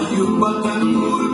Mayu batang